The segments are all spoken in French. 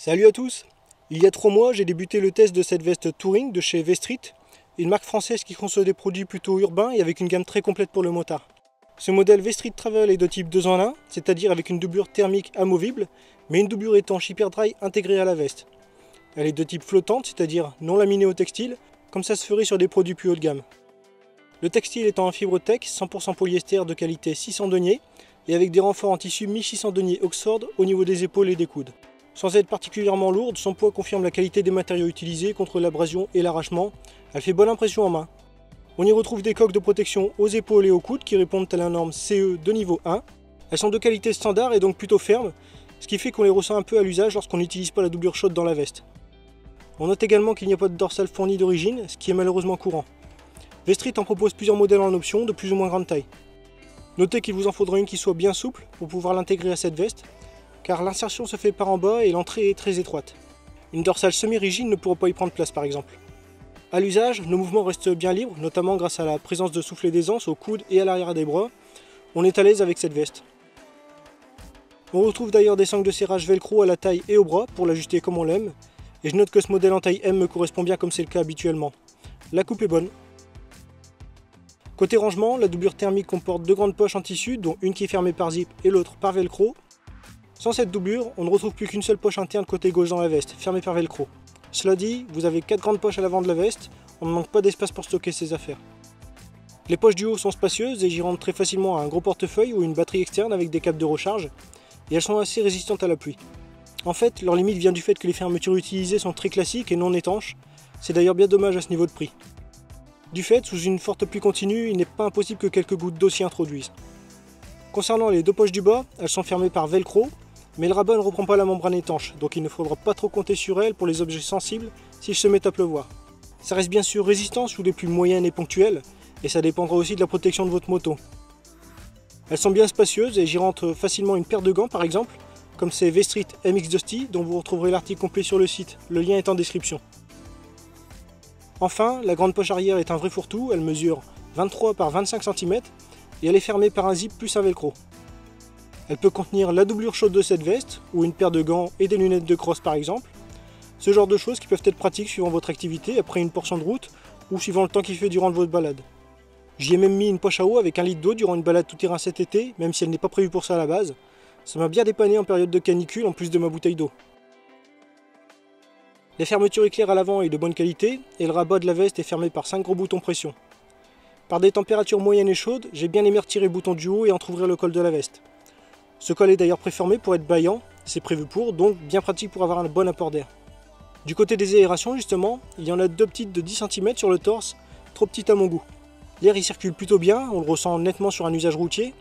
Salut à tous Il y a trois mois, j'ai débuté le test de cette veste Touring de chez Vestreet, une marque française qui conçoit des produits plutôt urbains et avec une gamme très complète pour le motard. Ce modèle Vestreet Travel est de type 2 en 1, c'est-à-dire avec une doublure thermique amovible, mais une doublure étanche hyper dry intégrée à la veste. Elle est de type flottante, c'est-à-dire non laminée au textile, comme ça se ferait sur des produits plus haut de gamme. Le textile est en fibre tech, 100% polyester de qualité 600 deniers, et avec des renforts en tissu 1600 deniers Oxford au niveau des épaules et des coudes. Sans être particulièrement lourde, son poids confirme la qualité des matériaux utilisés contre l'abrasion et l'arrachement. Elle fait bonne impression en main. On y retrouve des coques de protection aux épaules et aux coudes qui répondent à la norme CE de niveau 1. Elles sont de qualité standard et donc plutôt fermes, ce qui fait qu'on les ressent un peu à l'usage lorsqu'on n'utilise pas la doublure chaude dans la veste. On note également qu'il n'y a pas de dorsale fourni d'origine, ce qui est malheureusement courant. Vestreet en propose plusieurs modèles en option de plus ou moins grande taille. Notez qu'il vous en faudra une qui soit bien souple pour pouvoir l'intégrer à cette veste, car l'insertion se fait par en bas et l'entrée est très étroite. Une dorsale semi-rigide ne pourra pas y prendre place par exemple. A l'usage, nos mouvements restent bien libres, notamment grâce à la présence de soufflet d'aisance au coude et à l'arrière des bras. On est à l'aise avec cette veste. On retrouve d'ailleurs des sangles de serrage velcro à la taille et au bras pour l'ajuster comme on l'aime. Et je note que ce modèle en taille M me correspond bien comme c'est le cas habituellement. La coupe est bonne. Côté rangement, la doublure thermique comporte deux grandes poches en tissu, dont une qui est fermée par zip et l'autre par velcro, sans cette doublure, on ne retrouve plus qu'une seule poche interne côté gauche dans la veste, fermée par velcro. Cela dit, vous avez 4 grandes poches à l'avant de la veste, on ne manque pas d'espace pour stocker ses affaires. Les poches du haut sont spacieuses et j'y rentre très facilement à un gros portefeuille ou une batterie externe avec des câbles de recharge, et elles sont assez résistantes à la pluie. En fait, leur limite vient du fait que les fermetures utilisées sont très classiques et non étanches, c'est d'ailleurs bien dommage à ce niveau de prix. Du fait, sous une forte pluie continue, il n'est pas impossible que quelques gouttes d'eau s'y introduisent. Concernant les deux poches du bas, elles sont fermées par velcro, mais le rabat ne reprend pas la membrane étanche, donc il ne faudra pas trop compter sur elle pour les objets sensibles s'il se met à pleuvoir. Ça reste bien sûr résistant sous les pluies moyennes et ponctuelles, et ça dépendra aussi de la protection de votre moto. Elles sont bien spacieuses et j'y rentre facilement une paire de gants par exemple, comme ces V-Street MX Dusty dont vous retrouverez l'article complet sur le site, le lien est en description. Enfin, la grande poche arrière est un vrai fourre-tout, elle mesure 23 par 25 cm et elle est fermée par un zip plus un velcro. Elle peut contenir la doublure chaude de cette veste, ou une paire de gants et des lunettes de crosse par exemple. Ce genre de choses qui peuvent être pratiques suivant votre activité après une portion de route, ou suivant le temps qu'il fait durant votre balade. J'y ai même mis une poche à eau avec un litre d'eau durant une balade tout terrain cet été, même si elle n'est pas prévue pour ça à la base. Ça m'a bien dépanné en période de canicule en plus de ma bouteille d'eau. La fermeture éclair à l'avant est de bonne qualité et le rabat de la veste est fermé par 5 gros boutons pression. Par des températures moyennes et chaudes, j'ai bien aimé retirer le bouton du haut et entrouvrir le col de la veste. Ce col est d'ailleurs préformé pour être baillant, c'est prévu pour, donc bien pratique pour avoir un bon apport d'air. Du côté des aérations justement, il y en a deux petites de 10 cm sur le torse, trop petites à mon goût. L'air y circule plutôt bien, on le ressent nettement sur un usage routier,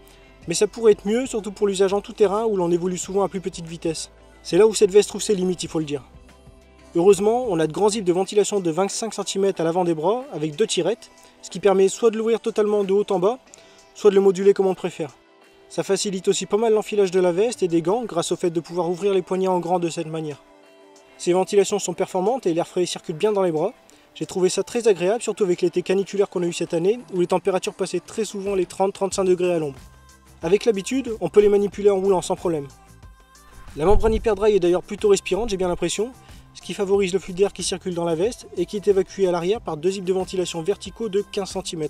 mais ça pourrait être mieux, surtout pour l'usage en tout terrain où l'on évolue souvent à plus petite vitesse. C'est là où cette veste trouve ses limites, il faut le dire. Heureusement, on a de grands zips de ventilation de 25 cm à l'avant des bras avec deux tirettes, ce qui permet soit de l'ouvrir totalement de haut en bas, soit de le moduler comme on préfère. Ça facilite aussi pas mal l'enfilage de la veste et des gants grâce au fait de pouvoir ouvrir les poignets en grand de cette manière. Ces ventilations sont performantes et l'air frais circule bien dans les bras. J'ai trouvé ça très agréable, surtout avec l'été caniculaire qu'on a eu cette année, où les températures passaient très souvent les 30-35 degrés à l'ombre. Avec l'habitude, on peut les manipuler en roulant sans problème. La membrane hyper dry est d'ailleurs plutôt respirante, j'ai bien l'impression, ce qui favorise le flux d'air qui circule dans la veste et qui est évacué à l'arrière par deux zips de ventilation verticaux de 15 cm.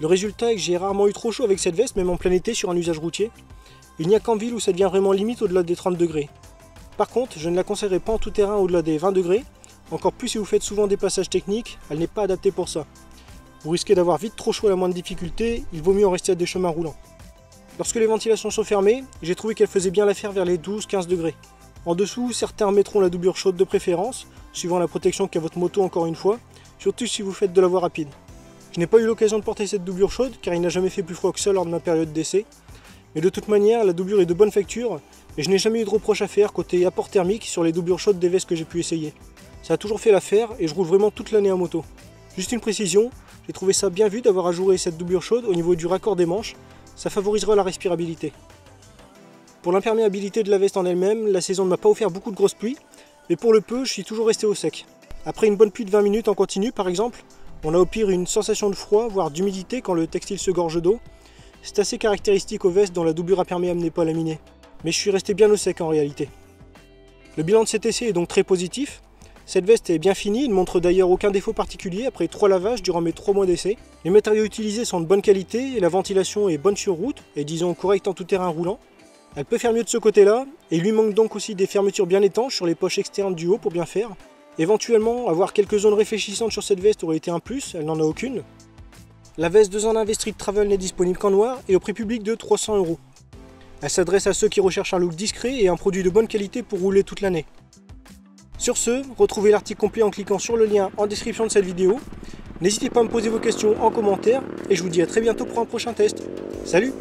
Le résultat est que j'ai rarement eu trop chaud avec cette veste, même en plein été sur un usage routier. Il n'y a qu'en ville où ça devient vraiment limite au-delà des 30 degrés. Par contre, je ne la conseillerais pas en tout terrain au-delà des 20 degrés, encore plus si vous faites souvent des passages techniques, elle n'est pas adaptée pour ça. Vous risquez d'avoir vite trop chaud à la moindre difficulté, il vaut mieux en rester à des chemins roulants. Lorsque les ventilations sont fermées, j'ai trouvé qu'elle faisait bien l'affaire vers les 12-15 degrés. En dessous, certains mettront la doublure chaude de préférence, suivant la protection qu'a votre moto encore une fois, surtout si vous faites de la voie rapide. Je n'ai pas eu l'occasion de porter cette doublure chaude car il n'a jamais fait plus froid que ça lors de ma période d'essai. Mais de toute manière, la doublure est de bonne facture et je n'ai jamais eu de reproche à faire côté apport thermique sur les doublures chaudes des vestes que j'ai pu essayer. Ça a toujours fait l'affaire et je roule vraiment toute l'année en moto. Juste une précision, j'ai trouvé ça bien vu d'avoir ajouré cette doublure chaude au niveau du raccord des manches, ça favorisera la respirabilité. Pour l'imperméabilité de la veste en elle-même, la saison ne m'a pas offert beaucoup de grosses pluies, mais pour le peu, je suis toujours resté au sec. Après une bonne pluie de 20 minutes en continu par exemple, on a au pire une sensation de froid, voire d'humidité quand le textile se gorge d'eau. C'est assez caractéristique aux vestes dont la doublure imperméable n'est pas laminée. Mais je suis resté bien au sec en réalité. Le bilan de cet essai est donc très positif. Cette veste est bien finie, il ne montre d'ailleurs aucun défaut particulier après trois lavages durant mes 3 mois d'essai. Les matériaux utilisés sont de bonne qualité et la ventilation est bonne sur route et disons correcte en tout terrain roulant. Elle peut faire mieux de ce côté-là, et il lui manque donc aussi des fermetures bien étanches sur les poches externes du haut pour bien faire. Éventuellement, avoir quelques zones réfléchissantes sur cette veste aurait été un plus, elle n'en a aucune. La veste 2 en 1 Street Travel n'est disponible qu'en noir et au prix public de 300 euros. Elle s'adresse à ceux qui recherchent un look discret et un produit de bonne qualité pour rouler toute l'année. Sur ce, retrouvez l'article complet en cliquant sur le lien en description de cette vidéo. N'hésitez pas à me poser vos questions en commentaire et je vous dis à très bientôt pour un prochain test. Salut